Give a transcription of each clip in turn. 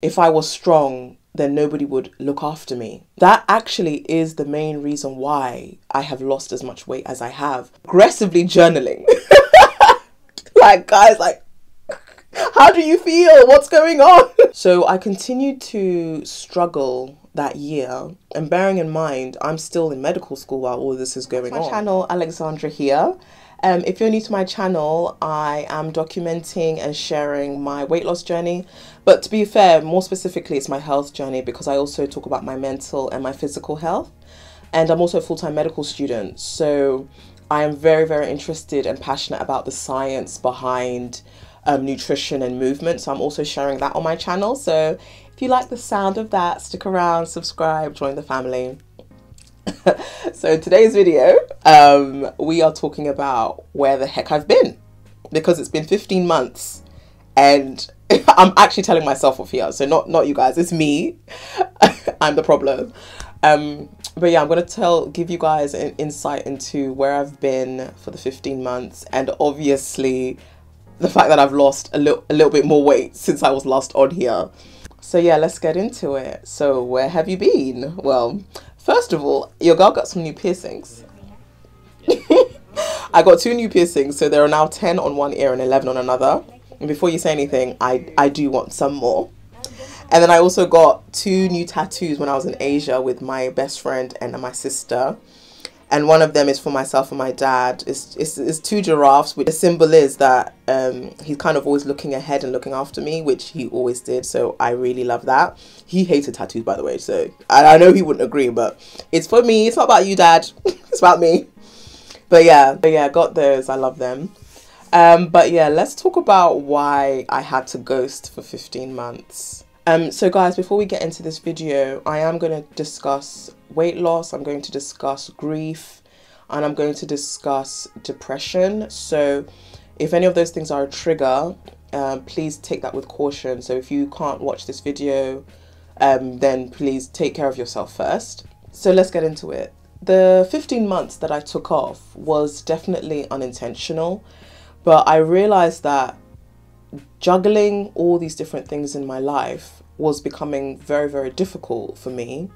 if I was strong, then nobody would look after me. That actually is the main reason why I have lost as much weight as I have. Aggressively journaling. like, guys, like, how do you feel? What's going on? so I continued to struggle that year. And bearing in mind, I'm still in medical school while all this is going my on. channel, Alexandra here. Um, if you're new to my channel, I am documenting and sharing my weight loss journey. But to be fair, more specifically, it's my health journey because I also talk about my mental and my physical health. And I'm also a full time medical student. So I am very, very interested and passionate about the science behind um, nutrition and movement. So I'm also sharing that on my channel. So if you like the sound of that, stick around, subscribe, join the family. so today's video, um, we are talking about where the heck I've been because it's been 15 months and I'm actually telling myself off here. So not not you guys, it's me. I'm the problem. Um, but yeah, I'm gonna tell, give you guys an insight into where I've been for the 15 months, and obviously the fact that I've lost a little a little bit more weight since I was last on here. So yeah, let's get into it. So where have you been? Well, First of all, your girl got some new piercings. I got two new piercings, so there are now 10 on one ear and 11 on another. And before you say anything, I, I do want some more. And then I also got two new tattoos when I was in Asia with my best friend and my sister and one of them is for myself and my dad. It's, it's, it's two giraffes, which the symbol is that um, he's kind of always looking ahead and looking after me, which he always did. So I really love that. He hated tattoos, by the way. So I, I know he wouldn't agree, but it's for me. It's not about you, dad. it's about me. But yeah, but yeah, I got those. I love them. Um, but yeah, let's talk about why I had to ghost for 15 months. Um, so guys, before we get into this video, I am going to discuss weight loss, I'm going to discuss grief, and I'm going to discuss depression. So if any of those things are a trigger, um, please take that with caution. So if you can't watch this video, um, then please take care of yourself first. So let's get into it. The 15 months that I took off was definitely unintentional, but I realized that juggling all these different things in my life was becoming very, very difficult for me.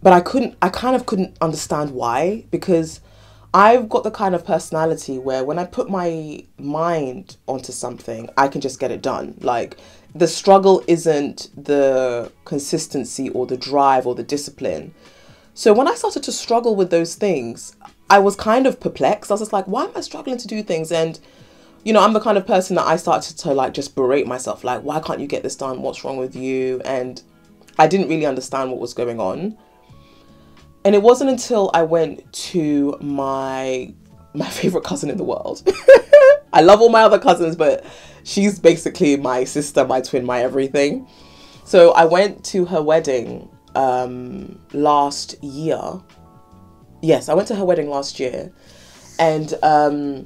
But I couldn't, I kind of couldn't understand why because I've got the kind of personality where when I put my mind onto something, I can just get it done. Like the struggle isn't the consistency or the drive or the discipline. So when I started to struggle with those things, I was kind of perplexed. I was just like, why am I struggling to do things? And you know, I'm the kind of person that I started to like just berate myself, like, why can't you get this done? What's wrong with you? And I didn't really understand what was going on. And it wasn't until I went to my my favorite cousin in the world. I love all my other cousins, but she's basically my sister, my twin, my everything. So I went to her wedding um, last year. Yes, I went to her wedding last year, and um,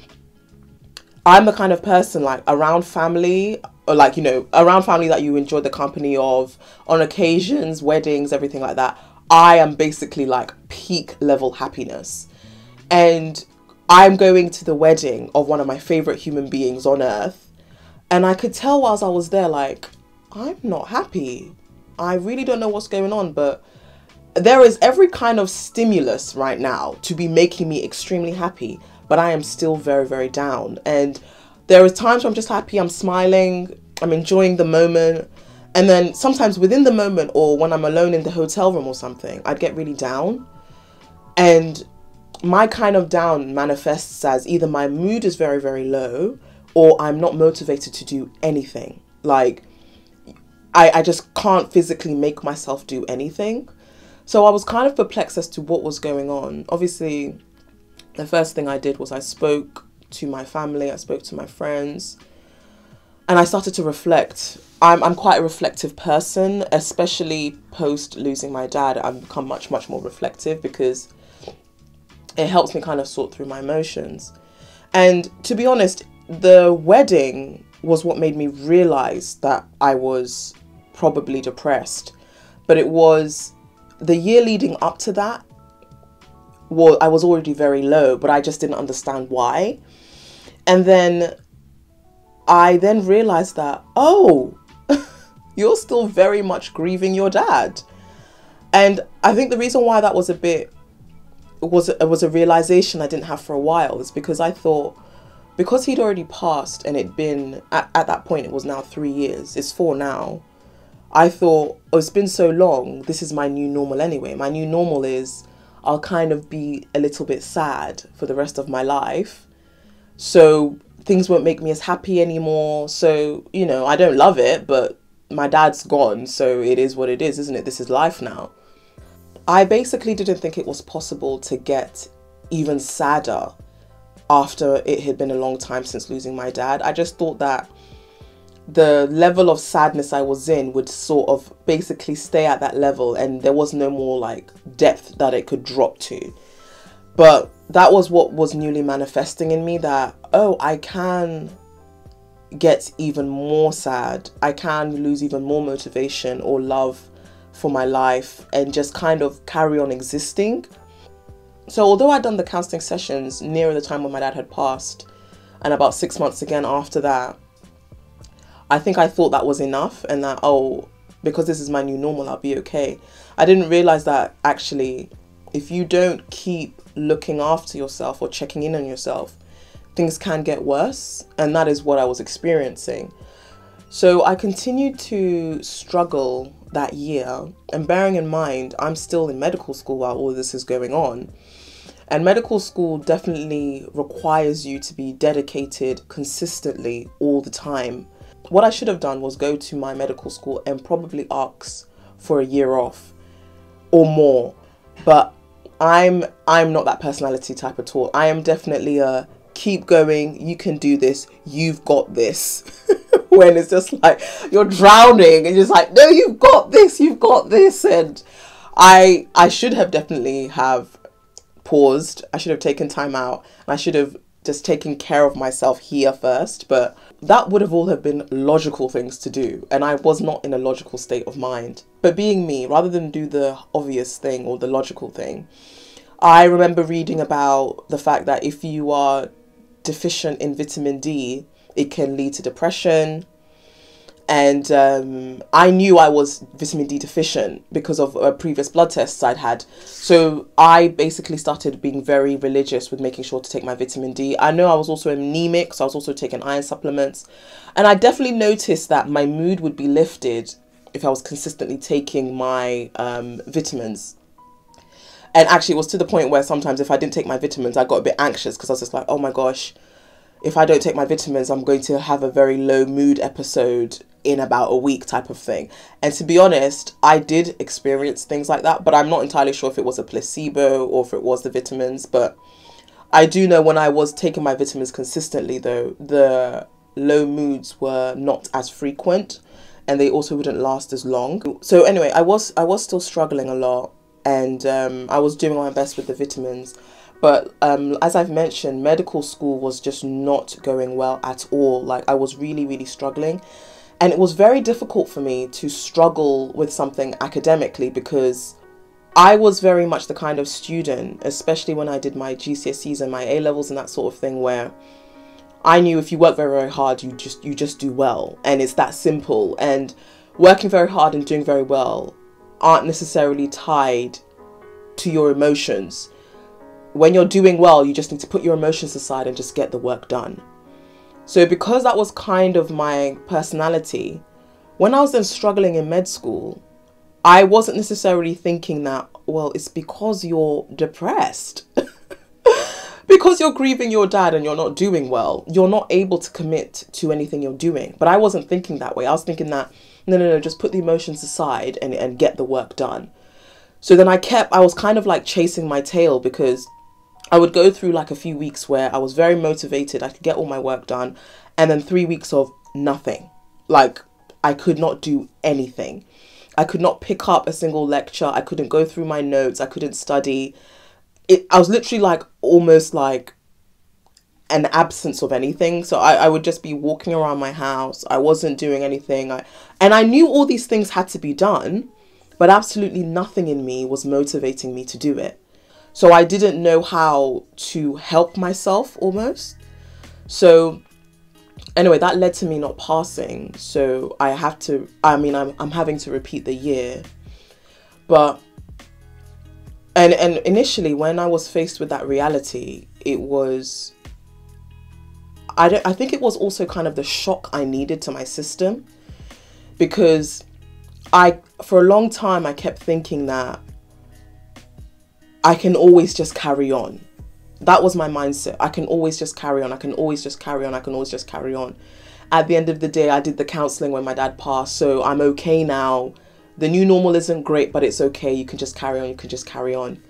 I'm the kind of person like around family or like you know around family that you enjoy the company of on occasions, weddings, everything like that. I am basically like peak level happiness. And I'm going to the wedding of one of my favorite human beings on earth. And I could tell whilst I was there, like, I'm not happy. I really don't know what's going on, but there is every kind of stimulus right now to be making me extremely happy but I am still very, very down. And there are times where I'm just happy, I'm smiling, I'm enjoying the moment. And then sometimes within the moment, or when I'm alone in the hotel room or something, I'd get really down. And my kind of down manifests as either my mood is very, very low, or I'm not motivated to do anything. Like, I, I just can't physically make myself do anything. So I was kind of perplexed as to what was going on. Obviously, the first thing I did was I spoke to my family, I spoke to my friends, and I started to reflect. I'm, I'm quite a reflective person, especially post losing my dad. I've become much, much more reflective because it helps me kind of sort through my emotions. And to be honest, the wedding was what made me realize that I was probably depressed. But it was the year leading up to that well, I was already very low, but I just didn't understand why. And then I then realized that, oh, you're still very much grieving your dad. And I think the reason why that was a bit was it was a realization I didn't have for a while is because I thought because he'd already passed and it'd been at, at that point it was now three years it's four now I thought oh it's been so long this is my new normal anyway. My new normal is I'll kind of be a little bit sad for the rest of my life. So things won't make me as happy anymore. So you know I don't love it but my dad's gone so it is what it is isn't it? This is life now. I basically didn't think it was possible to get even sadder after it had been a long time since losing my dad. I just thought that the level of sadness I was in would sort of basically stay at that level and there was no more like depth that it could drop to. But that was what was newly manifesting in me that, oh, I can get even more sad. I can lose even more motivation or love for my life and just kind of carry on existing. So, although I'd done the counseling sessions near the time when my dad had passed, and about six months again after that, I think I thought that was enough and that, oh, because this is my new normal, I'll be okay. I didn't realize that actually, if you don't keep looking after yourself or checking in on yourself, things can get worse. And that is what I was experiencing. So I continued to struggle that year. And bearing in mind, I'm still in medical school while all this is going on. And medical school definitely requires you to be dedicated consistently all the time. What I should have done was go to my medical school and probably ask for a year off or more. But I'm I'm not that personality type at all. I am definitely a keep going, you can do this, you've got this. when it's just like you're drowning and you're just like, no, you've got this, you've got this. And I I should have definitely have paused. I should have taken time out and I should have just taken care of myself here first. But that would have all have been logical things to do. And I was not in a logical state of mind. But being me, rather than do the obvious thing or the logical thing, I remember reading about the fact that if you are deficient in vitamin D, it can lead to depression. And um, I knew I was vitamin D deficient because of a previous blood tests I'd had. So I basically started being very religious with making sure to take my vitamin D. I know I was also anemic, so I was also taking iron supplements. And I definitely noticed that my mood would be lifted if I was consistently taking my um, vitamins and actually it was to the point where sometimes if i didn't take my vitamins i got a bit anxious because i was just like oh my gosh if I don't take my vitamins, I'm going to have a very low mood episode in about a week type of thing. And to be honest, I did experience things like that, but I'm not entirely sure if it was a placebo or if it was the vitamins. But I do know when I was taking my vitamins consistently, though, the low moods were not as frequent and they also wouldn't last as long. So anyway, I was I was still struggling a lot and um, I was doing my best with the vitamins. But um, as I've mentioned, medical school was just not going well at all. Like, I was really, really struggling. And it was very difficult for me to struggle with something academically because I was very much the kind of student, especially when I did my GCSEs and my A levels and that sort of thing, where I knew if you work very, very hard, you just you just do well, and it's that simple. And working very hard and doing very well aren't necessarily tied to your emotions when you're doing well, you just need to put your emotions aside and just get the work done. So, because that was kind of my personality, when I was then struggling in med school, I wasn't necessarily thinking that, well, it's because you're depressed. because you're grieving your dad and you're not doing well, you're not able to commit to anything you're doing. But I wasn't thinking that way. I was thinking that, no, no, no, just put the emotions aside and, and get the work done. So then I kept, I was kind of like chasing my tail because I would go through like a few weeks where I was very motivated, I could get all my work done, and then three weeks of nothing. Like, I could not do anything. I could not pick up a single lecture, I couldn't go through my notes, I couldn't study. It, I was literally like almost like an absence of anything. So I, I would just be walking around my house. I wasn't doing anything. I, and I knew all these things had to be done, but absolutely nothing in me was motivating me to do it. So I didn't know how to help myself almost. So anyway, that led to me not passing. So I have to, I mean, I'm, I'm having to repeat the year. But, and, and initially, when I was faced with that reality, it was, I, don't, I think it was also kind of the shock I needed to my system because I, for a long time, I kept thinking that I can always just carry on that was my mindset. I can always just carry on. I can always just carry on. I can always just carry on. At the end of the day, I did the counseling when my dad passed, so I'm okay now. The new normal isn't great, but it's okay. You can just carry on. You can just carry on.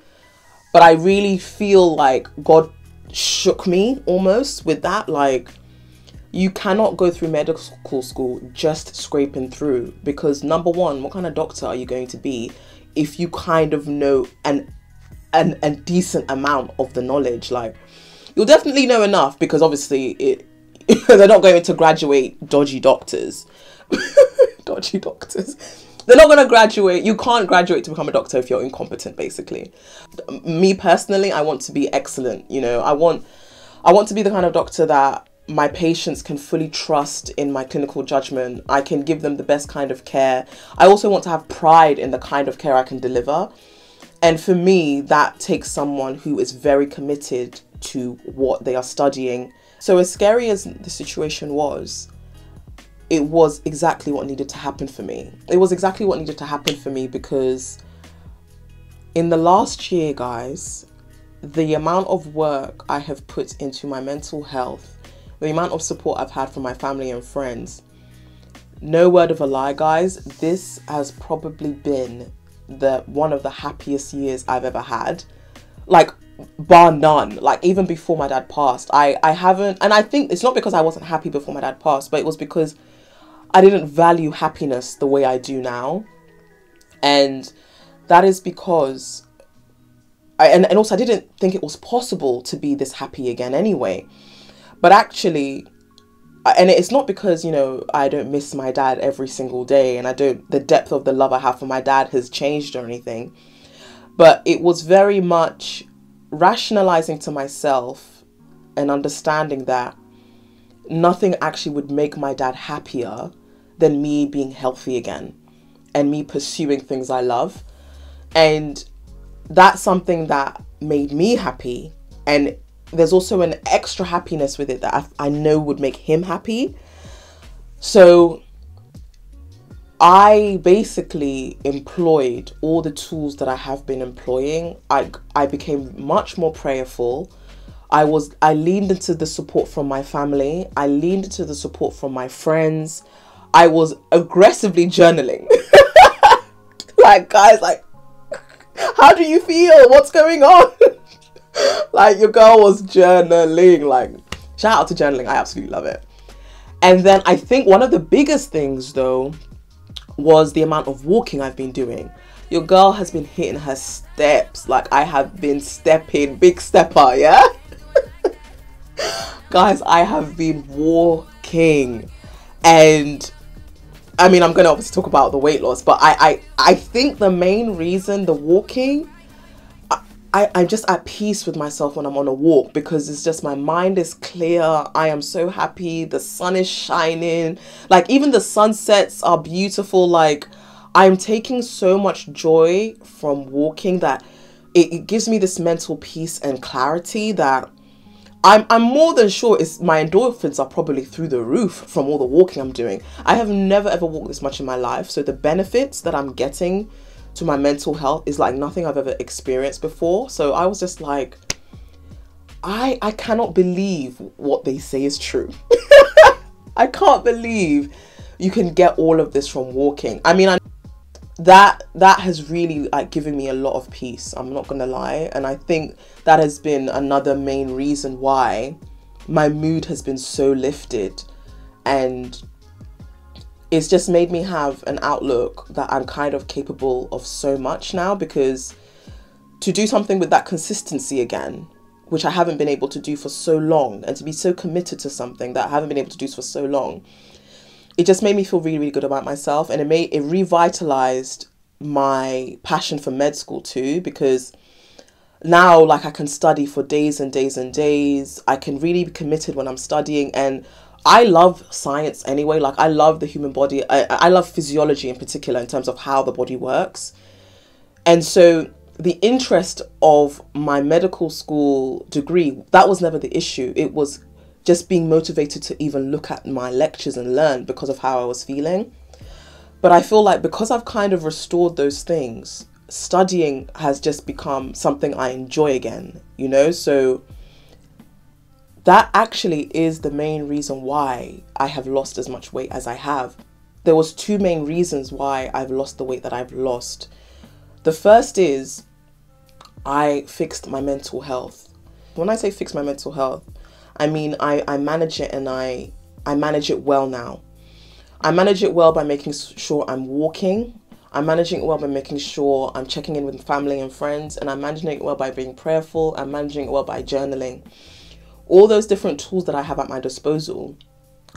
But I really feel like God shook me almost with that. Like, you cannot go through medical school just scraping through because number one, what kind of doctor are you going to be if you kind of know and an, a decent amount of the knowledge. Like you'll definitely know enough because obviously it they're not going to graduate dodgy doctors. dodgy doctors. They're not going to graduate. You can't graduate to become a doctor if you're incompetent basically. Me personally, I want to be excellent, you know. I want I want to be the kind of doctor that my patients can fully trust in my clinical judgment. I can give them the best kind of care. I also want to have pride in the kind of care I can deliver. And for me, that takes someone who is very committed to what they are studying. So, as scary as the situation was, it was exactly what needed to happen for me. It was exactly what needed to happen for me because in the last year, guys, the amount of work I have put into my mental health, the amount of support I've had from my family and friends, no word of a lie, guys, this has probably been the one of the happiest years I've ever had. Like bar none. Like even before my dad passed, I I haven't and I think it's not because I wasn't happy before my dad passed, but it was because I didn't value happiness the way I do now. And that is because I and, and also I didn't think it was possible to be this happy again anyway. But actually and it's not because you know I don't miss my dad every single day and I don't the depth of the love I have for my dad has changed or anything. But it was very much rationalizing to myself and understanding that nothing actually would make my dad happier than me being healthy again and me pursuing things I love. And that's something that made me happy and there's also an extra happiness with it that I, I know would make him happy. So I basically employed all the tools that I have been employing. I I became much more prayerful. I was I leaned into the support from my family. I leaned into the support from my friends. I was aggressively journaling. like guys like how do you feel? What's going on? like your girl was journaling. Like shout out to journaling. I absolutely love it. And then I think one of the biggest things though was the amount of walking I've been doing. Your girl has been hitting her steps like I have been stepping, big stepper, yeah? Guys, I have been walking. And I mean, I'm to obviously talk about the weight loss, but I, I, I think the main reason the walking I, I'm just at peace with myself when I'm on a walk because it's just my mind is clear. I am so happy. The sun is shining. Like, even the sunsets are beautiful. Like, I'm taking so much joy from walking that it, it gives me this mental peace and clarity that I'm, I'm more than sure it's my endorphins are probably through the roof from all the walking I'm doing. I have never ever walked this much in my life. So, the benefits that I'm getting to my mental health is like nothing I've ever experienced before. So I was just like, I I cannot believe what they say is true. I can't believe you can get all of this from walking. I mean, I, that that has really like given me a lot of peace. I'm not gonna lie, and I think that has been another main reason why my mood has been so lifted and it's just made me have an outlook that I'm kind of capable of so much now because to do something with that consistency again, which I haven't been able to do for so long, and to be so committed to something that I haven't been able to do for so long, it just made me feel really, really good about myself and it made it revitalized my passion for med school too because now like I can study for days and days and days. I can really be committed when I'm studying and I love science anyway. Like I love the human body. I, I love physiology in particular in terms of how the body works. And so the interest of my medical school degree, that was never the issue. It was just being motivated to even look at my lectures and learn because of how I was feeling. But I feel like because I've kind of restored those things, studying has just become something I enjoy again, you know? So that actually is the main reason why I have lost as much weight as I have. There was two main reasons why I've lost the weight that I've lost. The first is I fixed my mental health. When I say fix my mental health, I mean I, I manage it and I I manage it well now. I manage it well by making sure I'm walking. I'm managing it well by making sure I'm checking in with family and friends, and I'm managing it well by being prayerful. I'm managing it well by journaling all those different tools that I have at my disposal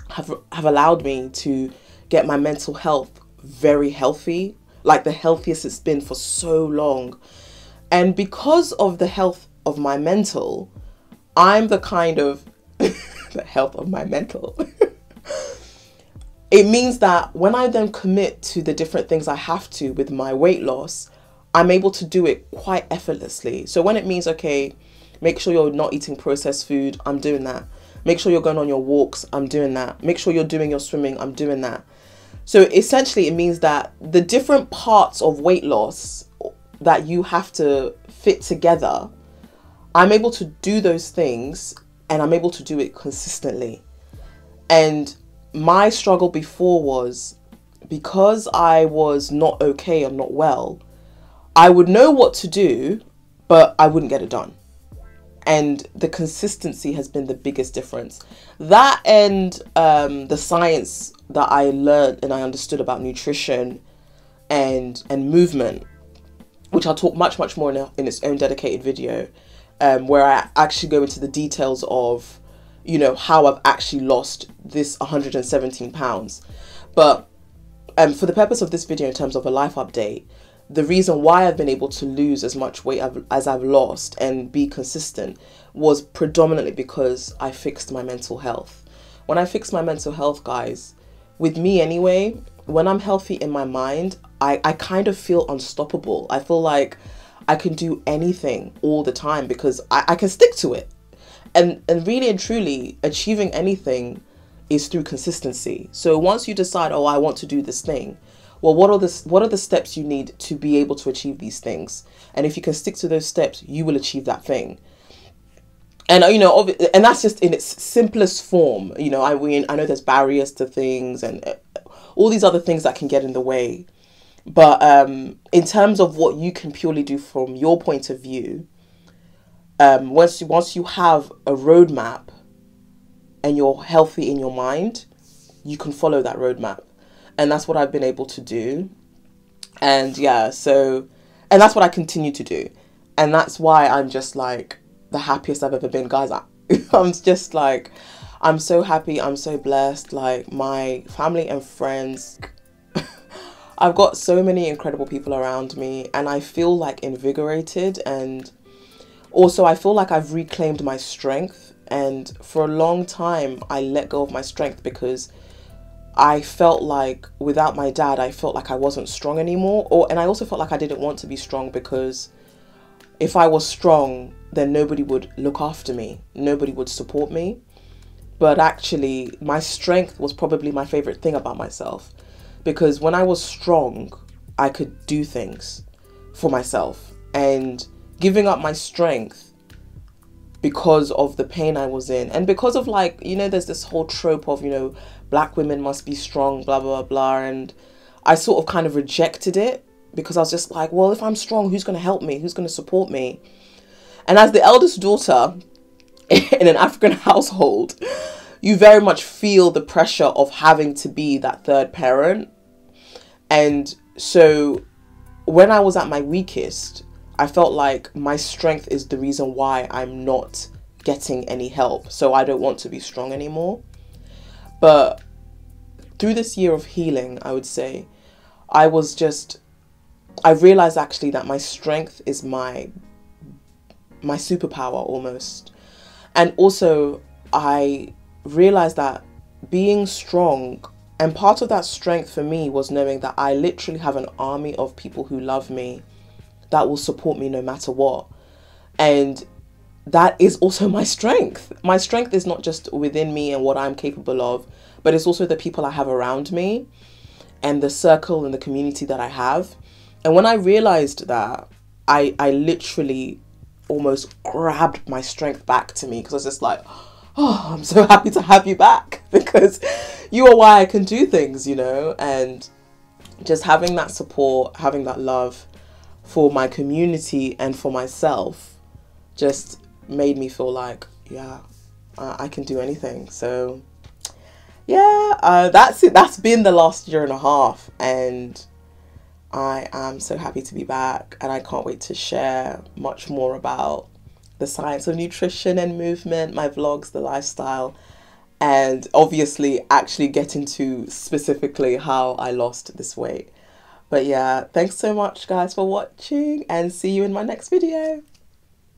have have allowed me to get my mental health very healthy, like the healthiest it's been for so long. And because of the health of my mental, I'm the kind of the health of my mental. it means that when I then commit to the different things I have to with my weight loss, I'm able to do it quite effortlessly. So when it means okay, Make sure you're not eating processed food. I'm doing that. Make sure you're going on your walks. I'm doing that. Make sure you're doing your swimming. I'm doing that. So essentially, it means that the different parts of weight loss that you have to fit together, I'm able to do those things and I'm able to do it consistently. And my struggle before was because I was not okay or not well, I would know what to do, but I wouldn't get it done and the consistency has been the biggest difference. That and um, the science that I learned and I understood about nutrition and and movement, which I'll talk much much more in, a, in its own dedicated video, um, where I actually go into the details of, you know, how I've actually lost this 117 pounds. But um, for the purpose of this video, in terms of a life update, the reason why I've been able to lose as much weight as I've lost and be consistent was predominantly because I fixed my mental health. When I fixed my mental health, guys, with me anyway, when I'm healthy in my mind, I, I kind of feel unstoppable. I feel like I can do anything all the time because I, I can stick to it. And and really and truly achieving anything is through consistency. So once you decide, oh, I want to do this thing, well what are the what are the steps you need to be able to achieve these things? And if you can stick to those steps you will achieve that thing. And you know and that's just in its simplest form. You know i mean i know there's barriers to things and uh, all these other things that can get in the way. But um in terms of what you can purely do from your point of view um once you once you have a roadmap and you're healthy in your mind you can follow that roadmap and that's what I've been able to do. And yeah, so and that's what I continue to do. And that's why I'm just like the happiest I've ever been, guys. I, I'm just like I'm so happy, I'm so blessed. Like my family and friends I've got so many incredible people around me and I feel like invigorated and also I feel like I've reclaimed my strength and for a long time I let go of my strength because I felt like without my dad, I felt like I wasn't strong anymore. Or and I also felt like I didn't want to be strong because if I was strong, then nobody would look after me. Nobody would support me. But actually, my strength was probably my favorite thing about myself because when I was strong, I could do things for myself. And giving up my strength because of the pain I was in and because of like, you know, there's this whole trope of, you know, black women must be strong, blah, blah, blah. And I sort of kind of rejected it because I was just like, well, if I'm strong, who's going to help me? Who's going to support me? And as the eldest daughter in an African household, you very much feel the pressure of having to be that third parent. And so when I was at my weakest, I felt like my strength is the reason why I'm not getting any help. So I don't want to be strong anymore. But through this year of healing, I would say, I was just, I realized actually that my strength is my, my superpower almost. And also, I realized that being strong and part of that strength for me was knowing that I literally have an army of people who love me that will support me no matter what. And that is also my strength. My strength is not just within me and what I'm capable of, but it's also the people I have around me and the circle and the community that I have. And when I realized that, I I literally almost grabbed my strength back to me because I was just like, oh, I'm so happy to have you back because you are why I can do things, you know, and just having that support, having that love for my community and for myself just made me feel like, yeah, uh, I can do anything. So, yeah, uh, that's it. That's been the last year and a half, and I am so happy to be back, and I can't wait to share much more about the science of nutrition and movement, my vlogs, the lifestyle, and obviously actually get into specifically how I lost this weight. But yeah, thanks so much, guys, for watching, and see you in my next video.